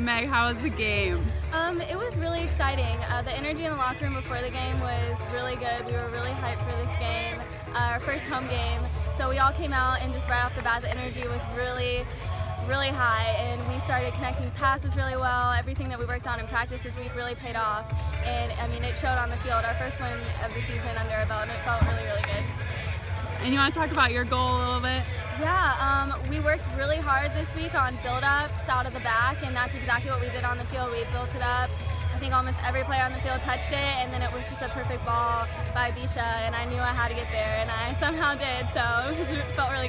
Meg, how was the game? Um, it was really exciting. Uh, the energy in the locker room before the game was really good. We were really hyped for this game, uh, our first home game. So we all came out and just right off the bat, the energy was really, really high. And we started connecting passes really well. Everything that we worked on in practice this week really paid off. And I mean, it showed on the field. Our first win of the season under our belt, and it felt really, really good. And you want to talk about your goal a little bit? Worked really hard this week on build-ups out of the back, and that's exactly what we did on the field. We built it up. I think almost every player on the field touched it, and then it was just a perfect ball by Bisha, and I knew I had to get there, and I somehow did, so it felt really.